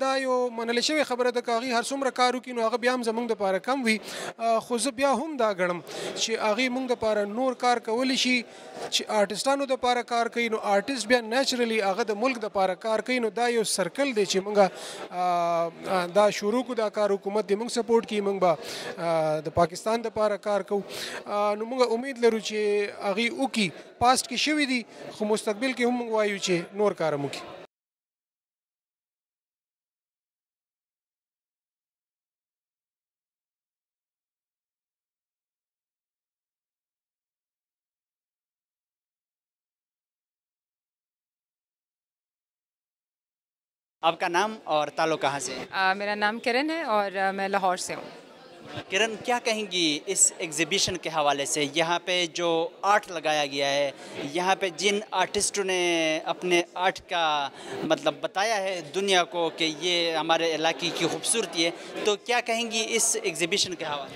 S8: دا یو منل شوې خبره ده که هغې هر څومره کار وکړي نو هغه بیا هم زموږ دپاره کم وي خو زه بیا هم دا ګڼم چې هغې موږ دپاره نور کار کولی شي چې آرټیستانو د پاره کار کوي نو آرټیست بیا نېچرلی هغه د ملک د پاره کار کوي نو دا یو سرکل دی چې موږ دا شروع کو دا کار حکومت دې موږ سپورټ کوي موږ به د پاکستان د پاره کار کوو نو موږ امید لرو چې هغه وکي پاست کې شوی دی خو مستقبل کې هم وایو چې نور کار مو کوي
S1: आपका नाम और ताल्लुक कहाँ से
S9: है मेरा नाम किरण है और मैं लाहौर से हूँ
S1: किरण क्या कहेंगी इस एग्ज़िबिशन के हवाले से यहाँ पे जो आर्ट लगाया गया है यहाँ पे जिन आर्टिस्टों ने अपने आर्ट का मतलब बताया है दुनिया को कि ये हमारे इलाके की खूबसूरती है तो क्या कहेंगी इस एग्ज़िबिशन के हवाले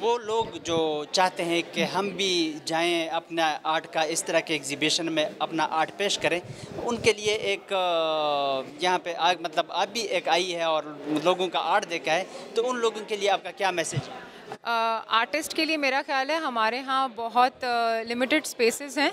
S9: वो लोग
S1: जो चाहते हैं कि हम भी जाएं अपना आर्ट का इस तरह के एग्जीबिशन में अपना आर्ट पेश करें उनके लिए एक uh, यहाँ पे आग मतलब आप भी एक आई है और लोगों का आर्ट देखा है तो उन लोगों के लिए आपका क्या मैसेज है
S9: आर्टिस्ट के लिए मेरा ख्याल है हमारे यहाँ बहुत लिमिटेड स्पेसेस हैं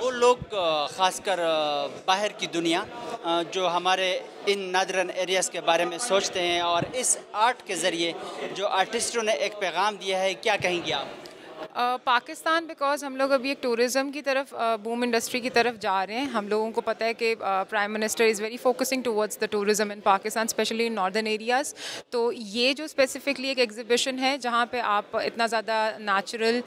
S9: वो लोग
S1: ख़ासकर बाहर की दुनिया जो हमारे इन नादरन एरियाज़ के बारे में सोचते हैं और इस आर्ट के ज़रिए जो आर्टिस्टों ने एक पैगाम दिया है क्या कहेंगे आप
S9: पाकिस्तान बिकॉज हम लोग अभी एक टूरिज़म की तरफ बूम इंडस्ट्री की तरफ जा रहे हैं हम लोगों को पता है कि prime minister is very focusing towards the tourism in Pakistan specially in northern areas तो ये जो स्पेसिफिकली एक एग्जिबिशन है जहाँ पे आप इतना ज़्यादा नेचुरल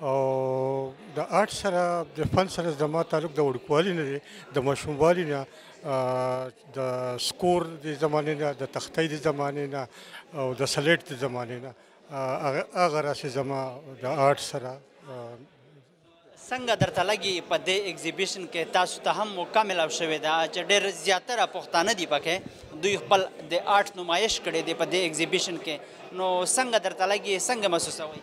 S1: او د آرټ
S10: سره د فن سره زما تعلق د وړوکوالي نه دی د ماشوموالي نه د سکور د زمانې نه د تختۍ د زمانې نه او د سلیټ د زمانې نه هغه راسې زما د آرټ سره
S1: څنګه درته لګي په دې ایگزیبیشن کې تاسو ته هم موقع ملاو شوې ده چې ډېر زیاتره پښتانه دي پکې دوی خپل د آرټ نمایش کړی دی په دې ایگزیبیشن کې نو څنګه درته لګي څنګه محسوسوي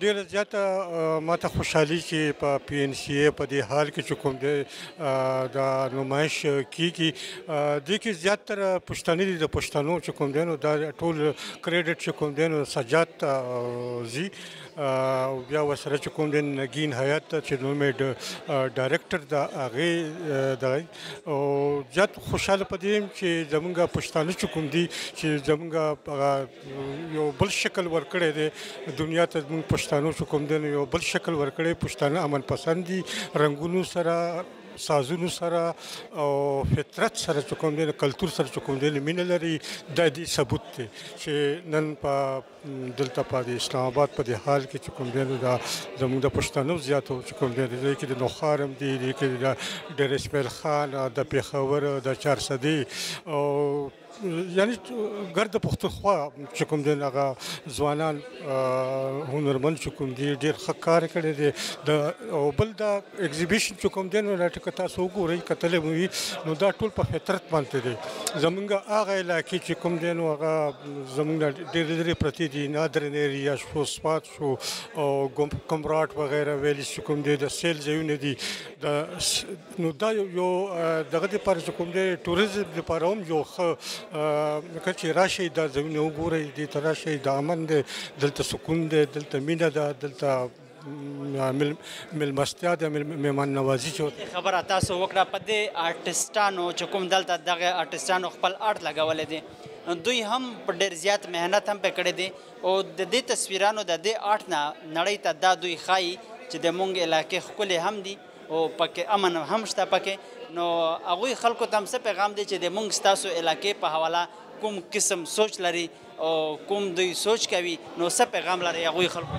S10: ډیره زیاته ماته خوشحالي چې په پی ان سی ای په دې حال کې چې کوم دی دا نمایش کیږي د کې زیات تر پښتني دي د پښتنو چې کوم دی نو دا ټول کریډټ چې کوم دی نو سجاد زی او بیا ورسره چې کوم دی نګین حیات چې نوم یې ډایرکټر د هغې دی او زیات خوشاله په دې یم چې زمونږ پښتانه چې کوم دي چې زمونږ یو بل شکل ورکړی دی دنیا ته زمونږ پښتانو چې کوم دی یو بل شکل ورکړی پښتانه امن پسند دي رنګونو سره سازونو سره او فطرت سره چې کوم دی کلتور سره چې کوم دی مینه لري دا دې ثبوت دی چې نن په دلته په اسلام آباد په دې حال کې چې کوم دی نو دا زموږ د پښتنو زیاتو چې کوم دی دی کې د نوخار هم دی دی کې د ډېر اسماعیل خان د پیښور د چارسدي او یعنی ګرد پښتونخوا چې کوم دی هغه ځوانان هنرمند چې کوم دی ډېر ښه کار کړی دی د او بل دا ایگزیبیشن چې کوم دی نو راټک تاسو وګورئ کتل وی نو دا ټول په فطرت باندې دی زمونږ هغه علاقې چې کوم دی نو هغه زمونږ نه ډېر لرې پرتې دي نه درنې ایریا شو سوات شو او کمراټ وغیره ویلي چې کوم دی د سیل ځایونه دي د نو دا یو دغه د پر کوم دی ټوریزم د پر هم یو ښه کچې راشي دا ځایونه وګورئ د تراشي د امن دی دلته سکون دی دلته مینه ده دلته ملمستیا د مېمان نوازی چې
S1: خبره تاسو وکړه په دې آرټیستانو چې کوم دلته دغه آرټیستانو خپل آرټ لګولې دي نو دوی هم په ډیر زیات مهنت هم پکړې دي او د دې تصویرانو د دې آرټ نه نړۍ ته دا دوی خای چې د مونږ علاقې خپل هم دي او پکې امن هم شته پکې نو هغه خلکو تم څه پیغام دی چې د مونږ تاسو علاقې په حواله کوم قسم سوچ لري او کوم دوی سوچ کوي نو څه پیغام لري هغوی خلکو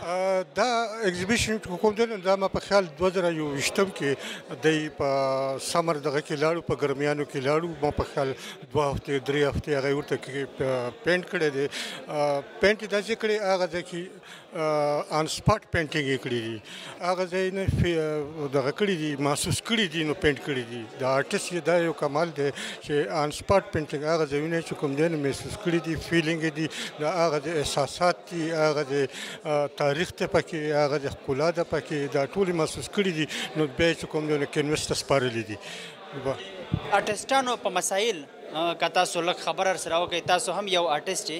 S10: دا ایگزیبیشن چې کوم دی نو دا ما په خیال دوه زره یوویشتم کې دی په سمر دغه کې لاړو په ګرمیانو کې لاړو ما په خیال دوه هفتې درې هفتې هغه ورته کې پینټ کړی دی پینټ یې داسې کړی هغه ځای کې آن سپاټ پینټینګ یې کړی دي هغه ځای نه دغه کړی دي محسوس کړی دي نو پینټ کړی دي د آرټیست یې دا یو کمال دی چې آن سپاټ پینټینګ هغه ځایونه چې کوم دی نو محسوس کړی دي فیلینګ دي د هغه د احساسات دي هغه د تاریخ ته پکې هغه د ښکلا ده پکې دا ټول محسوس کړی دي نو بیا چې کوم دی نو کینوس ته سپارلی دي
S1: آرټیستانو په مسایل که تاسو لږ خبره سره وکړئ تاسو هم یو آرټیست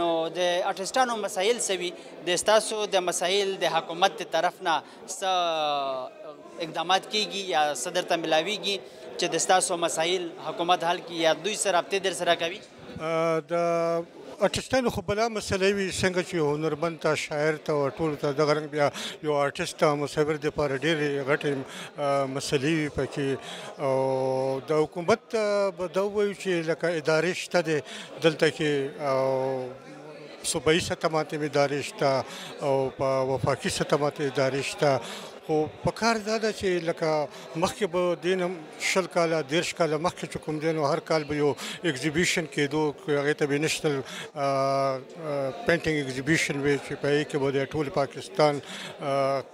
S1: نو د ارتستانو مسایل سوي د ستاسو د مسایل د حکومت د طرف نه س اقدامات کیږي یا صدر ته ملاویږي چې د ستاسو مسایل حکومت حل کی یا دوی سره رابطه در سره کوي
S10: د ارتستانو خو بلا مسله وي څنګه چې هنرمند ته شاعر ته او ټولو ته دغه رنګ بیا یو ارتست ته مصور دپاره ډېرې غټې مسلې وي پکې او د حکومت به دا ووایو چې لکه ادارې شته دی دلته کې صوبایي سطح باندې هم ادارې شته او په وفاقي سطح باندې ادارې شته خو په کار دا ده چې لکه مخکې به دین شل کاله دیرش کاله مخکې چې کوم دین هر کال به یو ایگزیبیشن کېدو هغه ته به نېشنل پینټینګ ایگزیبیشن وی چې په یې کې به د ټول پاکستان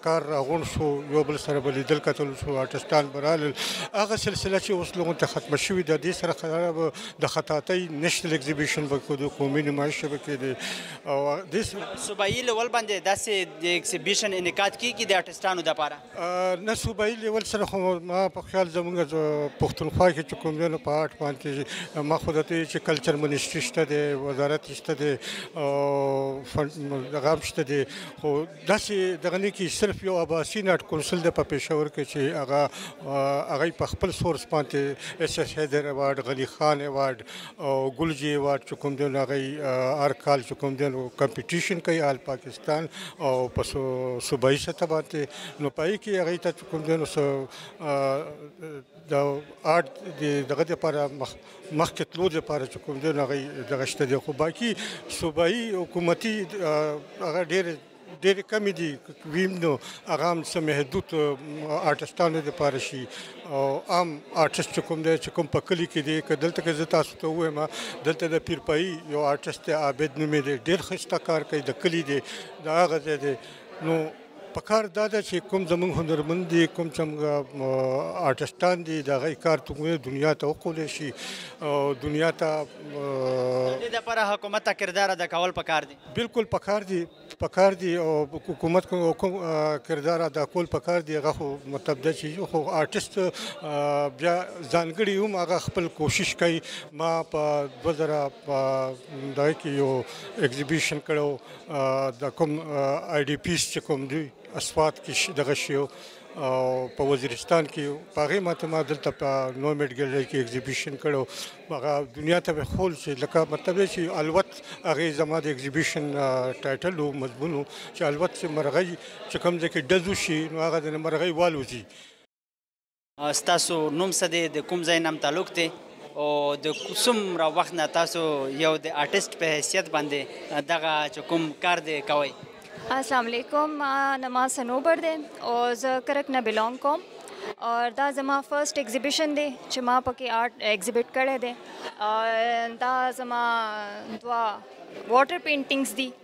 S10: کار راغون شو یو بل سره به لیدل کتل شو آرټستان برال هغه سلسله چې اوس لغون ته ختم شوې ده د سره خراب د خطاطۍ نېشنل ایکزیبیشن به کوو، د قومي نمایش به
S1: کېدی او د صوبایي لیول باندې داسې د ایکزیبیشن انعقاد کېږي د آرټیسټانو دپاره؟
S10: نه صوبایي لیول سره خو ما په خیال زموږ پښتونخوا کې چې کوم دی نو په آرټ باندې ما خو درته ویلي چې کلچر منسټري شته دی، وزارت یې شته دی او فنډ دغه هم شته دی خو داسې دغه نه کې صرف یو عباسي ناټ کونسل دی په پېښور کې چې هغه هغه په خپل سورس باندې ایس ایس حیدر ایوارډ غني خان ایوارډ او ګلجي ایوارډ چې کوم دی هغه هر کال چې کوم دی کمپټیشن کوي آل پاکستان او په صوبایي سطح باندې نو پای کې هغه ته کوم دی نو د آرت د دغه لپاره مخ مخکې تلو لپاره چې کوم دی هغه دغه شته دی خو باقي صوبایي حکومتي هغه ډېر ډېر کم دي ویم نو هغه هم څه محدود آرټستانو لپاره شي او عام آرټست چې کوم دی چې کوم په کلی کې دی که دلته کې زه تاسو ته ووایم دلته د پیرپایي یو آرټست دی عابد نومې دی ډېر ښایسته کار کوي د کلي دی د هغه ځای دی نو پکار دا ده چې کوم زمونږ هنرمند دي کوم چې موږ آرټسټان دي دا غي کار ته دنیا ته وقول شي او دنیا ته
S1: د لپاره حکومت ته کردار ادا کول پکار دي
S10: بالکل پکار دي پکار دي او حکومت کوم کردار ادا کول پکار دي هغه مطلب د چې خو آرټسټ بیا ځانګړي هم هغه خپل کوشش کوي ما په 2000 په دای کې یو ایگزیبیشن کړو د کوم آی ډي پیس چې کوم دی اسوات کې دغه شی او په وزیرستان کې په هغه ماته ما دلته په نومډ ګلری کې ایگزیبیشن کړو هغه دنیا ته به خول چې لکه مطلب چې الوت هغه زما د ایگزیبیشن ټایټل او مضمون چې الوت چې مرغۍ چې کوم ځکه دزو شي نو هغه د مرغۍ والوځي
S1: ستاسو نوم څه دی د کوم ځای نام تعلق دی او د کوم را وخت نه تاسو یو د آرټیست په حیثیت باندې دغه چې کوم کار دی کوي
S11: السلام علیکم ما نما سنوبر دی او زه کرک نه بلونګ کوم او دا زما فرست ایگزیبیشن دی چې ما پکې آرټ ایگزیبیټ کړی دی دا زما دوا واټر پینټینګز دي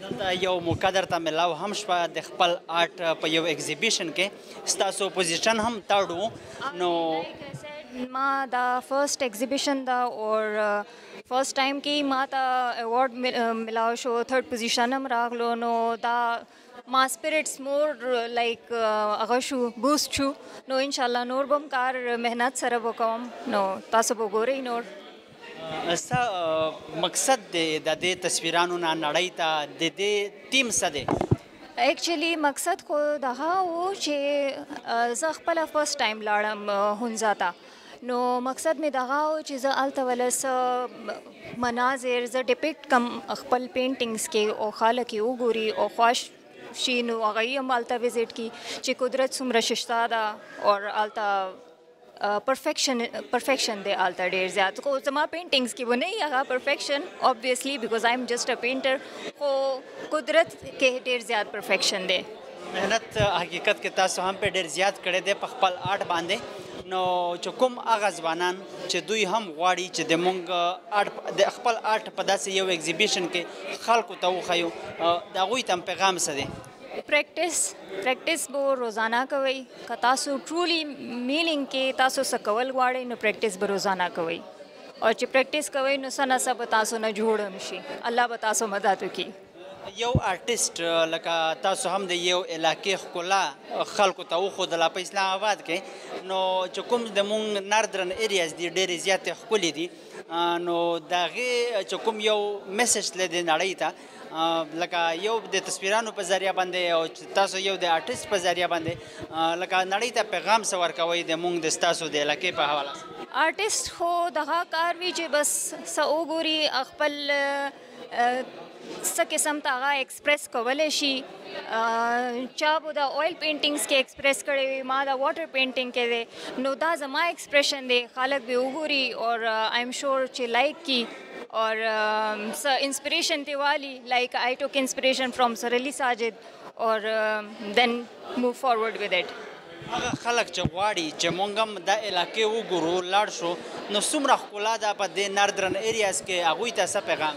S1: دلته یو موقع درته ملاو هم شوه د خپل آرټ په یو ایگزیبیشن کې ستاسو پوزیشن هم تړ وو نو
S11: ما دا فرست ایگزیبیشن دا اور فرست ټایم کې ما ته ایوارډ ملاو شو تھرډ پوزیشن هم راغلو نو دا ما سپیرټس مور لایک هغه شو بوست شو نو ان شاء الله نور بم کار مهنت سره وکوم نو تاسو به ګورئ نور
S1: ستا مقصد دی د دې تصویرانو نه نړۍ ته د دې ټیم څه دی
S11: اکچولی مقصد خو دغه و چې زه خپل فرست ټایم لاړم هونځا ته نو مقصد مې دغه و چې زه هلته ولا څه مناظر زه ډیپیکټ کړم خپل پینټینګز کې او خلک یې وګوري او خوښ شي نو هغه یې هم هلته وزټ کړي چې قدرت څومره شته ده او هلته پرفیکشن پرفیکشن دی آلته ډیر زیات خو زما پینټینګز کې ونه هغه پرفیکشن اوبویسلی بیکاز آی ایم جسټ ا پینټر خو قدرت کې ډیر زیات پرفیکشن دی
S1: محنت حقیقت کې تاسو هم په ډیر زیات کړی دی په خپل آرټ باندې نو چې کوم هغه ځوانان چې دوی هم غواړي چې د مونږ آرټ د خپل آرټ په داسې یو ایگزیبیشن کې خلکو ته وخیو د هغوی تم پیغام څه دی
S11: پریکټیس پریکټیس به روزانه کوي که تاسو ټرولی میننګ کې تاسو څه کول غواړئ نو پریکټیس به روزانه کوي او چې پریکټیس کوئ نو څه ناڅه به تاسو نه جوړ هم شي الله به تاسو مدد وکړي
S1: یو آرټیسټ لکه تاسو هم د یو علاقې ښکلا خلکو ته وښودله په اسلام آباد کې نو چې کوم زموږ ناردرن ایریاز دي ډېرې زیاتې ښکلې دي نو د هغې چې کوم یو میسج تللی دی نړۍ ته لکه یو د تصویرانو په ذریعه باندې او تاسو یو د آرټیست په ذریعه باندې لکه نړۍ ته پیغام څه ورکوئ د مونږ د ستاسو د علاقې په حواله
S11: آرټیست خو دغه کار وي چې بس څه وګوري خپل څه قسم ته هغه ایکسپریس کولی شي چا به د اویل پینټینګز کې ایکسپریس کړی وي ما د واټر پینټینګ کې دی نو دا زما ایکسپریشن دی خلک به وګوري او آی ایم شور چې لایک کی اور څه انسپریشن دی والی لایک آی ټوک انسپریشن فرام سر علی ساجد اور دن موو فارورډ ود اټ
S1: هغه خلک چې غواړي چې مونږ هم د علاقې وګورو لاړ شو نو څومره ښکلا ده په دې ناردرن ایریاز کې هغوی ته څه پیغام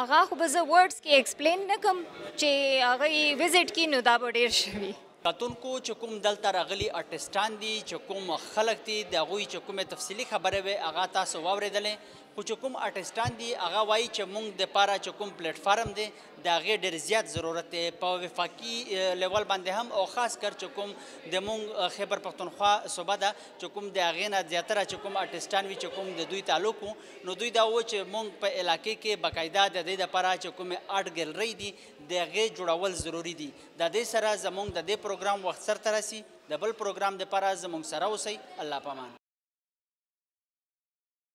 S11: هغه خو به زه ورډز کې ایکسپلین نه کوم چې هغه وزټ کی نو دا به ډیر شوي
S1: کتونکو چې کوم دلته راغلي ارتستان دي چې کوم خلک دي د هغوی چې کومه تفصیلي خبره وي هغه تاسو واورېدلې خو چې کوم آرټسټان دي هغه وایي چې مونږ د پاره چې کوم پلیټ فارم دی د هغه ډیر زیات ضرورت دی په وفاقي لیول باندې هم او خاص کر چې کوم د مونږ خیبر پختونخوا صوبه ده چې کوم د هغه نه زیاتره چې کوم آرټسټان وی چې کوم د دوی تعلق نو دوی دا و چې مونږ په علاقې کې باقاعده د دې لپاره چې کوم آرټ ګیلری دي د هغه جوړول ضروری دي د دې سره زمونږ د دې پروګرام وخت سر ترسي د بل پروګرام لپاره زمونږ سره اوسئ الله پامان